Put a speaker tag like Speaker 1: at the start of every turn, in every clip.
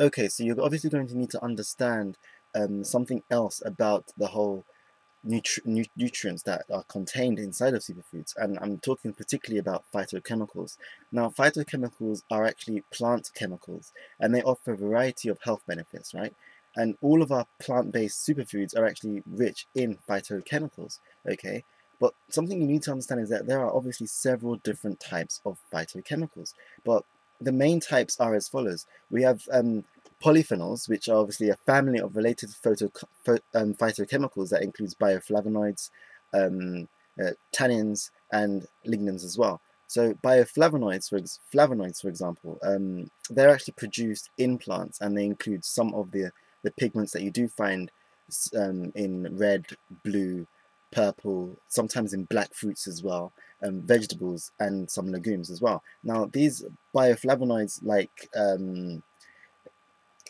Speaker 1: Okay, so you're obviously going to need to understand um, something else about the whole nutri nu nutrients that are contained inside of superfoods, and I'm talking particularly about phytochemicals. Now, phytochemicals are actually plant chemicals, and they offer a variety of health benefits, right? And all of our plant-based superfoods are actually rich in phytochemicals, okay? But something you need to understand is that there are obviously several different types of phytochemicals, but the main types are as follows. We have um, polyphenols, which are obviously a family of related photo, um, phytochemicals that includes bioflavonoids, um, uh, tannins, and lignans as well. So bioflavonoids, for flavonoids, for example, um, they're actually produced in plants, and they include some of the the pigments that you do find um, in red, blue, purple, sometimes in black fruits as well, um, vegetables, and some legumes as well. Now, these bioflavonoids, like um,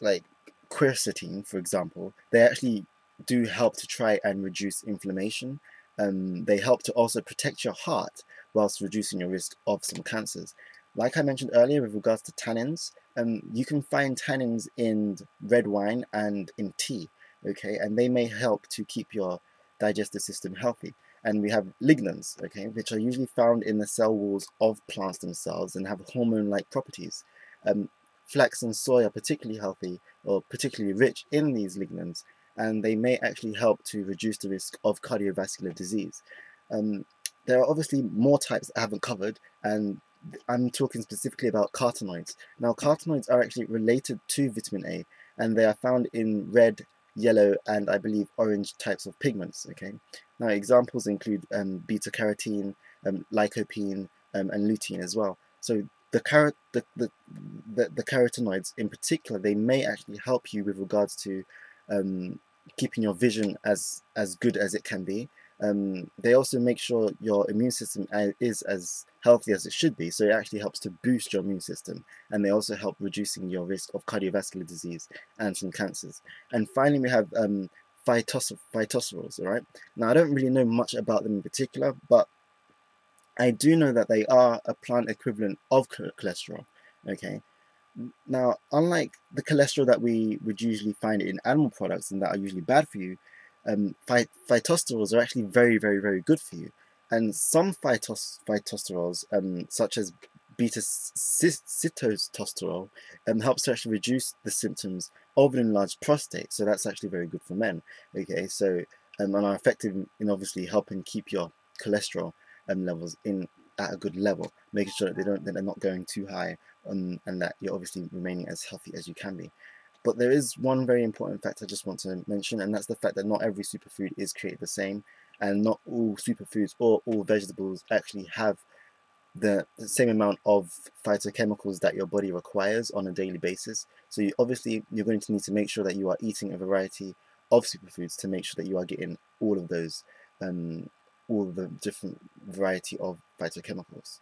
Speaker 1: like quercetin, for example, they actually do help to try and reduce inflammation. Um, they help to also protect your heart whilst reducing your risk of some cancers. Like I mentioned earlier with regards to tannins, um, you can find tannins in red wine and in tea, okay, and they may help to keep your digestive system healthy. And we have lignans, okay, which are usually found in the cell walls of plants themselves and have hormone-like properties. Um, flax and soy are particularly healthy or particularly rich in these lignans, and they may actually help to reduce the risk of cardiovascular disease. Um, there are obviously more types I haven't covered, and I'm talking specifically about carotenoids. Now, carotenoids are actually related to vitamin A, and they are found in red, yellow, and I believe orange types of pigments. Okay. Now, examples include um, beta carotene, um, lycopene, um, and lutein as well. So the, carot the, the, the, the, carotenoids in particular, they may actually help you with regards to um, keeping your vision as, as good as it can be. Um, they also make sure your immune system is as healthy as it should be, so it actually helps to boost your immune system, and they also help reducing your risk of cardiovascular disease and some cancers. And finally, we have um, phytos phytosterols, all right? Now, I don't really know much about them in particular, but I do know that they are a plant equivalent of cholesterol. Okay. Now, unlike the cholesterol that we would usually find in animal products and that are usually bad for you, um, phy phytosterols are actually very, very, very good for you. And some phytos phytosterols, um, such as beta sitosterol, um, helps to actually reduce the symptoms of an enlarged prostate. So that's actually very good for men. Okay, so um, and are effective in obviously helping keep your cholesterol um, levels in at a good level, making sure that they don't that they're not going too high um, and that you're obviously remaining as healthy as you can be. But there is one very important fact I just want to mention, and that's the fact that not every superfood is created the same, and not all superfoods or all vegetables actually have the, same amount of phytochemicals that your body requires on a daily basis. So you, obviously you're going to need to make sure that you are eating a variety of superfoods to make sure that you are getting all of those um, all the different variety of phytochemicals.